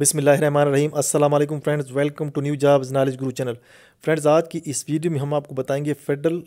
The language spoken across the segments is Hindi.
बिसमीम अल्लाम friends, welcome to new jobs knowledge Guru channel. Friends, आज की इस वीडियो में हम आपको बताएँगे federal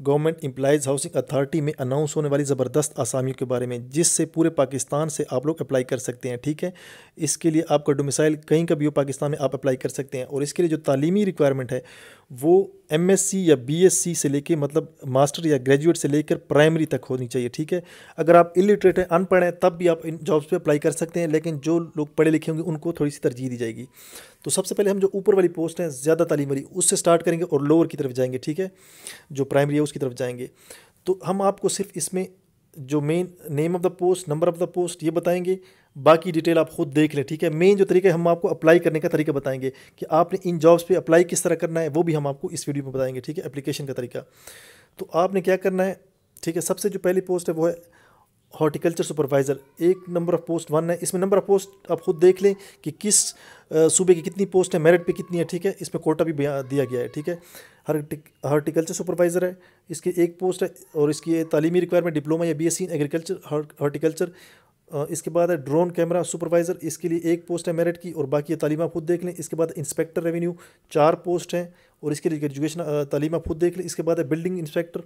government employees housing authority में अनाउंस होने वाली ज़बरदस्त आसामियों के बारे में, जिससे पूरे पाकिस्तान से आप लोग अप्लाई कर सकते हैं, ठीक है? इसके लिए आपका डोमिसाइल कहीं का भी हो, पाकिस्तान में आप अप्लाई कर सकते हैं। और इसके लिए जो तालीमी रिक्वायरमेंट है, वो एमएससी या बीएससी से लेके मतलब मास्टर या ग्रेजुएट से लेकर प्राइमरी तक होनी चाहिए, ठीक है? अगर आप इलिटरेट हैं, अनपढ़ हैं, तब भी आप इन जॉब्स पर अप्लाई कर सकते हैं, लेकिन जो लोग पढ़े लिखे होंगे, उनको थोड़ी सी तरजीह दी जाएगी। तो सबसे पहले हम जो ऊपर वाली पोस्ट हैं, ज़्यादा तालीम वाली, उससे स्टार्ट करेंगे और लोअर की तरफ़ जाएँगे, ठीक है? जो प्राइमरी है, उसकी तरफ़ जाएँगे। तो हम आपको सिर्फ़ इसमें जो main name of the post number of the post ये बताएँगे। बाकी डिटेल आप खुद देख लें, ठीक है? मेन जो तरीका हम आपको अप्लाई करने का तरीका बताएँगे कि आपने इन जॉब्स पे अप्लाई किस तरह करना है, वो भी हम आपको इस वीडियो में बताएँगे, ठीक है? एप्लीकेशन का तरीका। तो आपने क्या करना है, ठीक है? सबसे जो पहली पोस्ट है, वो है हॉर्टिकल्चर सुपरवाइज़र, एक नंबर ऑफ़ पोस्ट वन है। इसमें नंबर ऑफ़ पोस्ट आप खुद देख लें कि किस सूबे की कितनी पोस्ट है, मेरिट पे कितनी है, ठीक है? इसमें कोटा भी दिया गया है, ठीक है? हार्टिकल्चर सुपरवाइज़र है, इसकी एक पोस्ट है और इसकी तालीमी रिक्वायरमेंट डिप्लोमा या B S C agriculture horticulture. इसके बाद है ड्रोन कैमरा सुपरवाइज़र, इसके लिए एक पोस्ट है मेरिट की और बाकी तालीम आप खुद देख लें। इसके बाद इंस्पेक्टर रेवेन्यू, चार पोस्ट हैं और इसके लिए ग्रेजुएशन तालीम आप खुद देख लें। इसके बाद है बिल्डिंग इंस्पेक्टर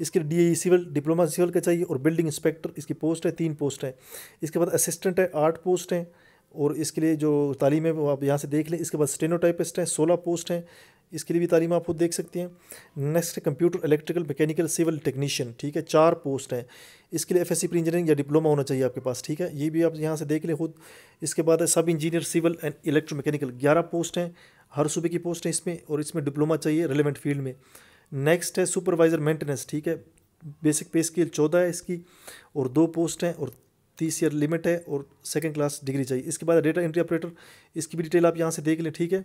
इसके लिए डी सिविल डिप्लोमा सिविल का चाहिए और बिल्डिंग इंस्पेक्टर इसकी पोस्ट है, तीन पोस्ट हैं। इसके बाद असिस्टेंट है, आठ पोस्ट हैं और इसके लिए जो तालीम है, वो आप यहाँ से देख लें। इसके बाद स्टेनोटाइपिस्ट हैं, सोलह पोस्ट हैं। इसके लिए भी तालीम आप खुद देख सकते हैं। Next computer electrical mechanical civil technician ठीक है, चार पोस्ट हैं। इसके लिए एफ़ एस प्री इंजीनियरिंग या डिप्लोमा होना चाहिए आपके पास, ठीक है? ये भी आप यहाँ से देख लें खुद। इसके बाद है सब इंजीनियर सिविल एंड इलेक्ट्रोमैकेनिकल ग्यारह पोस्ट हैं। हर सूबे की पोस्ट हैं इसमें और इसमें डिप्लोमा चाहिए रिलेवेंट फ़ील्ड में। नेक्स्ट है सुपरवाइज़र मेंटेनेंस ठीक है? बेसिक पे स्केल चौदह है इसकी, और दो पोस्ट हैं, और तीस ईयर लिमिट है, और सेकेंड क्लास डिग्री चाहिए। इसके बाद डेटा एंट्री ऑपरेटर इसकी भी डिटेल आप यहाँ से देख लें, ठीक है?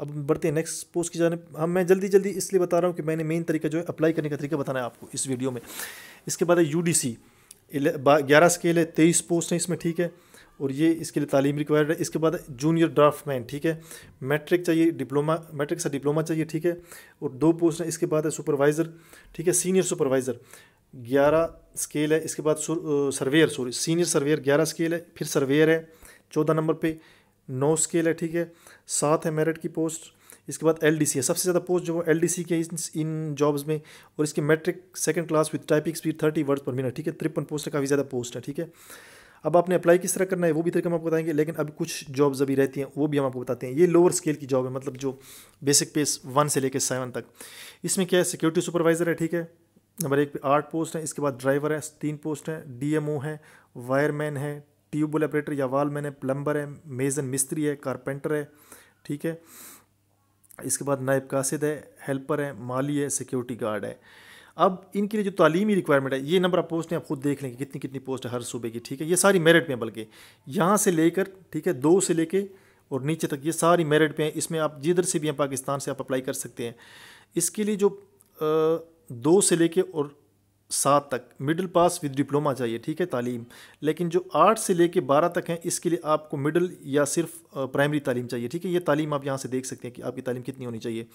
अब बढ़ते हैं नेक्स्ट पोस्ट की जाने। हम मैं जल्दी जल्दी इसलिए बता रहा हूँ कि मैंने मेन तरीका जो है अप्लाई करने का तरीका बताना है आपको इस वीडियो में। इसके बाद है यू डी सी ग्यारह स्केल है, तेईस पोस्ट हैं इसमें, ठीक है? और ये इसके लिए तालीम रिक्वायर्ड है। इसके बाद जूनियर ड्राफ्टमैन ठीक है? मैट्रिक चाहिए डिप्लोमा मैट्रिक से डिप्लोमा चाहिए, ठीक है? और दो पोस्ट हैं, इसके बाद है सुपरवाइज़र ठीक है? सीनियर सुपरवाइज़र ग्यारह स्केल है। इसके बाद सर्वेयर सॉरी सीनियर सर्वेयर ग्यारह स्केल है। फिर सर्वेयर है, चौदह नंबर पे नौ स्केल है, ठीक है? सात है मेरिट की पोस्ट इसके बाद एलडीसी है। सबसे ज़्यादा पोस्ट जो है एल के इन जॉब्स में। और इसके matric second class with typing speed thirty word per minute ठीक है? तिरपन पोस्ट है काफ़ी ज़्यादा पोस्ट है, ठीक है? अब आपने अप्लाई किस तरह करना है, वो भी तरीका हम आपको बताएँगे, लेकिन अभी कुछ जॉब्स अभी रहती हैं, वो भी हम आपको बताते हैं। ये लोअर स्केल की जॉब है मतलब जो बेसिक पेस वन से लेकर सेवन तक। इसमें क्या है सिक्योरिटी सुपरवाइज़र है, ठीक है? नंबर एक पे आठ पोस्ट हैं, इसके बाद ड्राइवर है, तीन पोस्ट हैं डीएमओ है वायरमैन है ट्यूबवेल ऑपरेटर या वालमैन है प्लम्बर है मेज़न मिस्त्री है कारपेंटर है, ठीक है? इसके बाद नायब कासिद है हेल्पर है, माली है सिक्योरिटी गार्ड है। अब इनके लिए जो तालीमी रिक्वायरमेंट है, ये नंबर ऑफ़ पोस्ट हैं आप खुद देख लेंगे, कितनी कितनी पोस्ट है हर सूबे की, ठीक है? ये सारी मेरिट में बल्कि, यहाँ से लेकर, ठीक है, दो से लेके और नीचे तक ये सारी मेरिट पे हैं। इसमें आप जिधर से भी हैं, पाकिस्तान से आप अप्लाई कर सकते हैं। इसके लिए जो दो से लेके और सात तक मिडिल पास विद डिप्लोमा चाहिए, ठीक है, तालीम। लेकिन जो आठ से लेके बारह तक हैं, इसके लिए आपको मिडिल या सिर्फ़ प्राइमरी तालीम चाहिए, ठीक है? ये तालीम आप यहाँ से देख सकते हैं कि आपकी तालीम कितनी होनी चाहिए।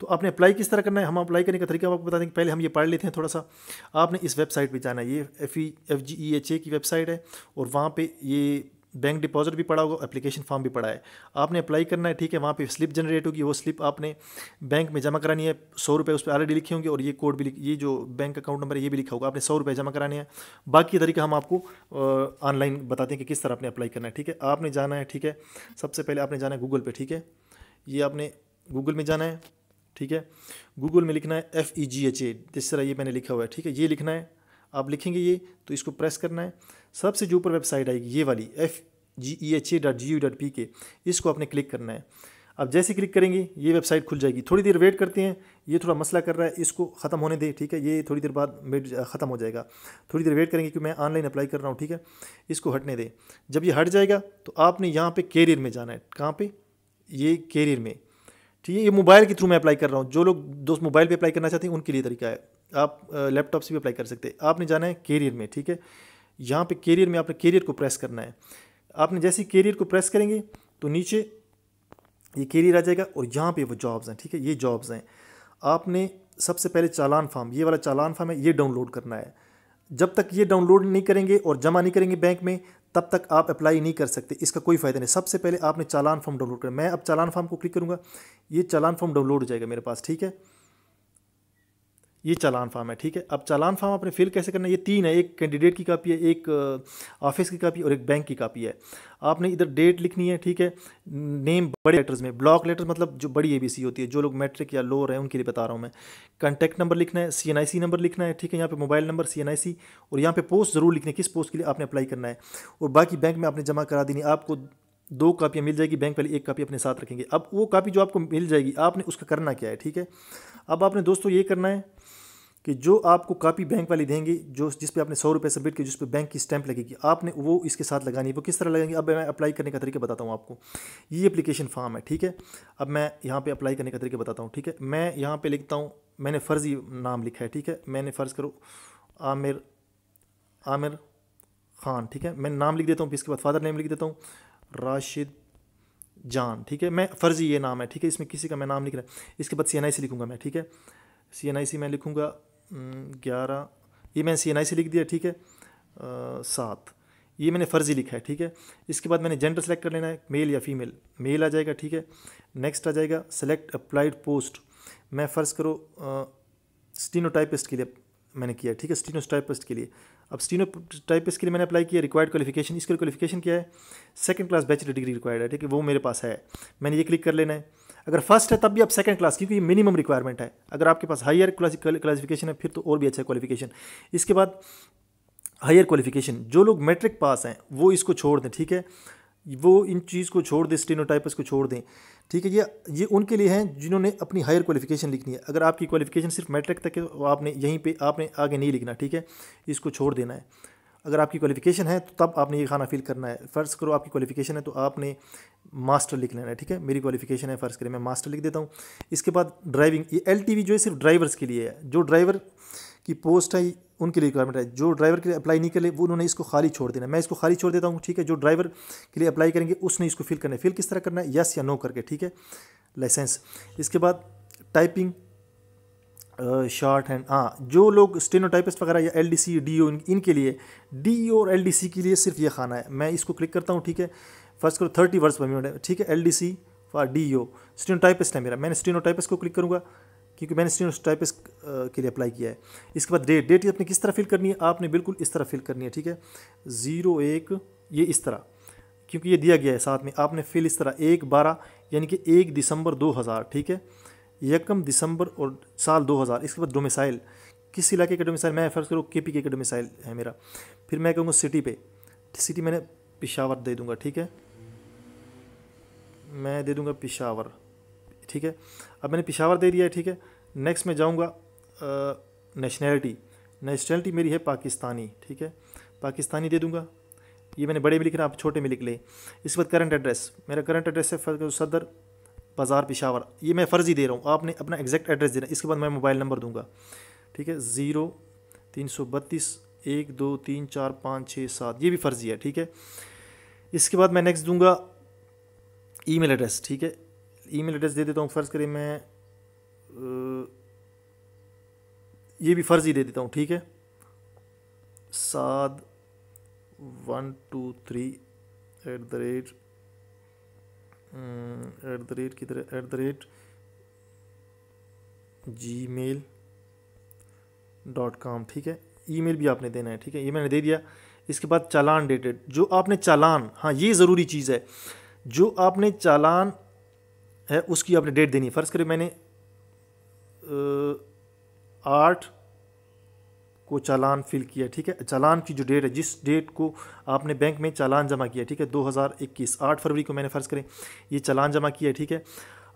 तो आपने अप्लाई किस तरह करना है? हम अप्लाई करने का तरीका आपको बता देंगे। पहले हम ये पढ़ लेते हैं थोड़ा सा। आपने इस वेबसाइट पर जाना है। ये F E F G E H A की वेबसाइट है और वहाँ पर ये बैंक डिपॉजिट भी पड़ा होगा एप्लीकेशन फॉर्म भी पड़ा है। आपने अप्लाई करना है, ठीक है, वहाँ पे स्लिप जनरेट होगी। वो स्लिप आपने बैंक में जमा करानी है। सौ रुपये उस पर ऑलरेडी लिखे होंगे और ये कोड भी ये जो बैंक अकाउंट नंबर है, ये भी लिखा होगा। आपने सौ रुपये जमा कराने हैं। बाकी तरीका हम आपको ऑनलाइन बताते हैं कि किस तरह आपने अप्लाई करना है, ठीक है? आपने जाना है, ठीक है? सबसे पहले आपने जाना है गूगल पर ठीक है? ये आपने गूगल में जाना है। ठीक है? गूगल में लिखना है F E ji H A जिस तरह ये मैंने लिखा हुआ है, ठीक है? ये लिखना है, आप लिखेंगे ये तो इसको प्रेस करना है। सबसे जो ऊपर वेबसाइट आएगी, ये वाली F G E H A dot G U dot P K इसको आपने क्लिक करना है। अब जैसे क्लिक करेंगे, ये वेबसाइट खुल जाएगी। थोड़ी देर वेट करते हैं, ये थोड़ा मसला कर रहा है, इसको ख़त्म होने दे, ठीक है? ये थोड़ी देर बाद ख़त्म हो जाएगा। थोड़ी देर वेट करेंगे क्योंकि मैं ऑनलाइन अप्लाई कर रहा हूँ, ठीक है? इसको हटने दें। जब ये हट जाएगा तो आपने यहाँ पे कैरियर में जाना है। कहाँ पे? ये कैरियर में। ठीक है, ये मोबाइल के थ्रू मैं अप्लाई कर रहा हूँ। जो लोग दोस्त मोबाइल पे अप्लाई करना चाहते हैं, उनके लिए तरीका है। आप लैपटॉप से भी अप्लाई कर सकते हैं। आपने जाना है कैरियर में, ठीक है? यहाँ पे कैरियर में आपने कैरियर को प्रेस करना है। आपने जैसे कैरियर को प्रेस करेंगे तो नीचे ये कैरियर आ जाएगा और यहाँ पे वो जॉब्स हैं, ठीक है? ये जॉब्स हैं। आपने सबसे पहले चालान फार्म ये वाला चालान फार्म है, ये डाउनलोड करना है। जब तक ये डाउनलोड नहीं करेंगे और जमा नहीं करेंगे बैंक में तब तक आप अप्लाई नहीं कर सकते, इसका कोई फ़ायदा नहीं। सबसे पहले आपने चालान फॉर्म डाउनलोड करना। मैं अब चालान फॉर्म को क्लिक करूँगा। ये चालान फॉर्म डाउनलोड हो जाएगा मेरे पास, ठीक है? ये चालान फार्म है, ठीक है? अब चालान फार्म आपने फिल कैसे करना है? ये तीन है, एक कैंडिडेट की कापी है, एक ऑफ़िस की कापी और एक बैंक की कापी है। आपने इधर डेट लिखनी है, ठीक है? नेम बड़े लेटर्स में, ब्लॉक लेटर्स मतलब जो बड़ी एबीसी होती है, जो लोग मैट्रिक या लोअर हैं, उनके लिए बता रहा हूँ मैं। कॉन्टैक्ट नंबर लिखना है सीएनआईसी नंबर लिखना है, ठीक है? यहाँ पे मोबाइल नंबर सीएनआईसी और यहाँ पे पोस्ट ज़रूर लिखना है, किस पोस्ट के लिए आपने अप्लाई करना है? और बाकी बैंक में आपने जमा करा देनी आपको दो कापियाँ मिल जाएगी बैंक वाली एक कापी अपने साथ रखेंगे। अब वो कापी जो आपको मिल जाएगी, आपने उसका करना क्या है, ठीक है? अब आपने दोस्तों ये करना है कि जो आपको कापी बैंक वाली देंगे, जो जिस पे आपने सौ रुपये सबमिट किया जिस पे बैंक की स्टैंप लगेगी, आपने वो इसके साथ लगानी है। वो किस तरह लगेंगे अब मैं अप्लाई करने का तरीका बताता हूँ आपको। ये एप्लीकेशन फॉर्म है, ठीक है? अब मैं यहाँ पे अप्लाई करने का तरीका बताता हूँ, ठीक है? मैं यहाँ पे लिखता हूँ, मैंने फ़र्ज़ी नाम लिखा है, ठीक है? मैंने फ़र्ज़ करो आमिर आमिर ख़ान, ठीक है? मैं नाम लिख देता हूँ, फिर इसके बाद फादर नेम लिख देता हूँ, राशिद जान, ठीक है? मैं फ़र्ज़ी ये नाम है, ठीक है? इसमें किसी का मैं नाम लिख रहा है। इसके बाद सी सी लिखूँगा मैं, ठीक है? सी एन आई सी मैं लिखूँगा ग्यारह। ये मैंने सी एन आई सी लिख दिया, ठीक है? सात। ये मैंने फ़र्ज़ी लिखा है, ठीक है? इसके बाद मैंने जेंडर सेलेक्ट कर लेना है मेल या फीमेल मेल आ जाएगा, ठीक है? नेक्स्ट आ जाएगा सेलेक्ट अप्लाइड पोस्ट मैं फ़र्ज़ करो स्टीनोटाइपिस्ट के लिए मैंने किया, ठीक है? स्टीनोटाइपिस्ट के लिए। अब स्टीनो टाइपिस्ट के लिए मैंने अप्लाई किया रिक्वायर्ड क्वालिफिकेशन इसके क्वालिफिकेशन क्या है? Second class bachelor degree required है, ठीक है? वो मेरे पास है। मैंने ये क्लिक कर लेना है। अगर फ़र्स्ट है, तब भी आप सेकंड क्लास क्योंकि ये मिनिमम रिक्वायरमेंट है। अगर आपके पास हायर क्लासिफिकेशन है, फिर तो और भी अच्छा क्वालिफिकेशन इसके बाद हायर क्वालिफिकेशन जो लोग मैट्रिक पास हैं, वो इसको छोड़ दें, ठीक है? वो इन चीज़ को छोड़ दें स्टेनोटाइपस को छोड़ दें, ठीक है? ये ये उनके लिए हैं जिन्होंने अपनी हायर क्वालिफिकेशन लिखनी है। अगर आपकी क्वालिफिकेशन सिर्फ़ मैट्रिक तक है तो आपने यहीं पे, आपने आगे नहीं लिखना, ठीक है? इसको छोड़ देना है। अगर आपकी क्वालिफिकेशन है तो तब आपने ये खाना फिल करना है। फ़र्ज़ करो आपकी क्वालिफिकेशन है तो आपने मास्टर लिख लेना है, ठीक है? मेरी क्वालिफिकेशन है, फ़र्ज़ करें मैं मास्टर लिख देता हूँ। इसके बाद ड्राइविंग ये एलटीवी जो है, सिर्फ़ ड्राइवर्स के लिए है। जो ड्राइवर की पोस्ट है, उनके लिए रिक्वायरमेंट है। जो ड्राइवर के लिए अप्लाई नहीं कर ले, वो उन्होंने इसको खाली छोड़ देना मैं इसको खाली छोड़ देता हूँ, ठीक है? जो ड्राइवर के लिए अप्लाई करेंगे, उसने इसको फिल करना है। फिल किस तरह करना है? यस या नो करके, ठीक है? लाइसेंस इसके बाद टाइपिंग शॉर्ट हैंड हाँ जो लोग स्टेनोटाइपिस्ट वगैरह या L D C D O इनके लिए डी ओ और एल डी सी के लिए सिर्फ़ ये खाना है। मैं इसको क्लिक करता हूँ, ठीक है? फ़र्स्ट करो थर्टी वर्ड्स पर मिनट ठीक है L D C for D O stenotypist है मेरा। मैंने स्टेनोटाइपिस्ट को क्लिक करूँगा, क्योंकि मैंने स्टेनोटाइपिस्ट के लिए अप्लाई किया है। इसके बाद डेट डेट अपनी किस तरह फिल करनी है? आपने बिल्कुल इस तरह फिल करनी है, ठीक है? ज़ीरो एक, ये इस तरह। क्योंकि ये दिया गया है साथ में, आपने फिल इस तरह एक बारह, यानी कि एक दिसंबर दो हज़ार, ठीक है? यकम दिसंबर और साल 2000 इसके बाद डोमिसाइल किस इलाके का डोमिसाइल मैं फ़र्ज़ करूँ के पी के का डोमिसाइल है मेरा। फिर मैं कहूँगा सिटी पे। सिटी मैंने पिशावर दे दूँगा, ठीक है? मैं दे दूँगा पिशावर, ठीक है? अब मैंने पिशावर दे दिया है, ठीक है? नेक्स्ट मैं जाऊँगा नेशनैलिटी नेशनैलिटी मेरी है पाकिस्तानी, ठीक है? पाकिस्तानी दे दूँगा। ये मैंने बड़े में लिख रहा, आप छोटे में लिख ले। इसके बाद करंट एड्रेस मेरा करंट एड्रेस है फ़र्ज़ सदर बाज़ार पिशावर। ये मैं फ़र्ज़ी दे रहा हूँ। आपने अपना एग्जैक्ट एड्रेस देना। इसके बाद मैं मोबाइल नंबर दूँगा। ठीक है? ज़ीरो तीन सौ बत्तीस, एक, दो, तीन, चार, पाँच, छः, सात। ये भी फ़र्ज़ी है। ठीक है? इसके बाद मैं नेक्स्ट दूँगा ईमेल एड्रेस ठीक है? ईमेल एड्रेस दे देता हूँ। फ़र्ज़ करें मैं ये भी फ़र्ज़ी दे देता हूँ। ठीक है? साद one, two, three at the rate at the rate की तरह at the rate Gmail dot com ठीक है? ईमेल भी आपने देना है, ठीक है? ये मैंने दे दिया। इसके बाद चालान डेटेड जो आपने चालान हाँ ये ज़रूरी चीज़ है। जो आपने चालान है, उसकी आपने डेट देनी है। फ़र्ज़ करें मैंने आठ को चालान फिल किया, ठीक है? चालान की जो डेट है, जिस डेट को आपने बैंक में चालान जमा किया, ठीक है? 2021 8 फरवरी को मैंने फ़र्ज़ करें, ये चालान जमा किया, ठीक है?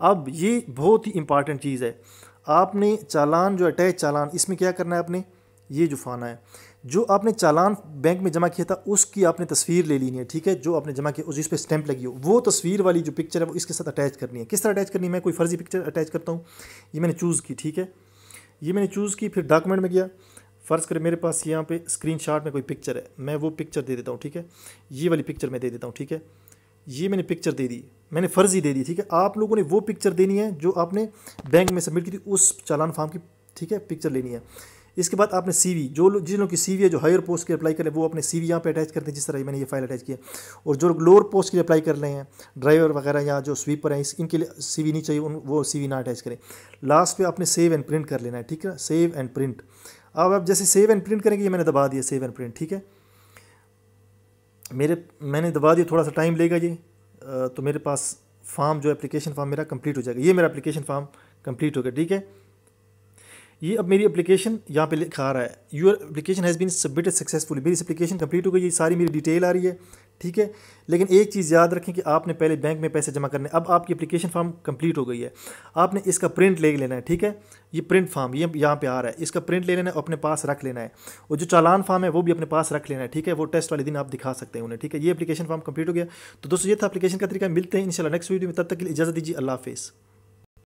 अब ये बहुत ही इंपॉर्टेंट चीज़ है। आपने चालान जो अटैच चालान, इसमें क्या करना है आपने? ये जो फाना है, जो आपने चालान बैंक में जमा किया था, उसकी आपने तस्वीर ले लेनी है, ठीक है? जो आपने जमा किया, उस जिस पर स्टैंप लगी हो, वो तस्वीर वाली जो पिक्चर है, वो इसके साथ अटैच करनी है। किस तरह अटैच करनी है? मैं कोई फ़र्ज़ी पिक्चर अटैच करता हूँ। ये मैंने चूज़ की, ठीक है? ये मैंने चूज़ की, फिर डॉक्यूमेंट में गया। फ़र्ज़ करें मेरे पास यहाँ पे स्क्रीनशॉट में कोई पिक्चर है। मैं वो पिक्चर दे देता हूँ, ठीक है? ये वाली पिक्चर मैं दे देता हूँ, ठीक है? ये मैंने पिक्चर दे दी, मैंने फ़र्ज़ी दे दी, ठीक है? आप लोगों ने वो पिक्चर देनी है जो आपने बैंक में सबमिट की थी, उस चालान फार्म की, ठीक है? पिक्चर लेनी है। इसके बाद आपने सी वी जो जिन लोगों की सी वी है, जो हायर पोस्ट के अप्लाई करें वो अपने सी वी यहाँ पर अटैच करते हैं जिस तरह मैंने ये फ़ाइल अटैच किया और जो लोग लोअर पोस्ट के लिए अप्लाई कर रहे हैं ड्राइवर वगैरह या जो स्वीपर हैं इनके लिए सी वी नहीं चाहिए, उन, वो सी वी ना अटैच करें। लास्ट पे आपने सेव एंड प्रिंट कर लेना है, ठीक है? सेव एंड प्रिंट अब आप जैसे सेव एंड प्रिंट करेंगे, ये मैंने दबा दिया सेव एंड प्रिंट ठीक है? मेरे, मैंने दबा दिया, थोड़ा सा टाइम लेगा ये तो मेरे पास फॉर्म जो एप्लीकेशन फॉर्म मेरा कंप्लीट हो जाएगा। ये मेरा एप्लीकेशन फॉर्म कंप्लीट हो गया, ठीक है? ये अब मेरी एप्लीकेशन यहाँ पे लिखा आ रहा है। Your application has been submitted successfully मेरी एप्लीकेशन कंप्लीट हो गई, ये सारी मेरी डिटेल आ रही है, ठीक है? लेकिन एक चीज़ याद रखें कि आपने पहले बैंक में पैसे जमा करने, अब आपकी एप्लीकेशन फॉर्म कंप्लीट हो गई है। आपने इसका प्रिंट ले लेना है, ठीक है? ये प्रिंट फॉर्म ये यहाँ पे आ रहा है। इसका प्रिंट ले लेना है, अपने पास रख लेना है। और जो चालान फॉर्म है, वो भी अपने पास रख लेना है, ठीक है? वो टेस्ट वाले दिन आप दिखा सकते हैं उन्हें, ठीक है? ये एप्लीकेशन फॉर्म कंप्लीट हो गया। तो दोस्तों, ये था एप्लीकेशन का तरीका। मिलते हैं, इंशाल्लाह नेक्स्ट वीडियो में। तब तक के लिए इजाज़त दीजिए। अल्लाह हाफिज़।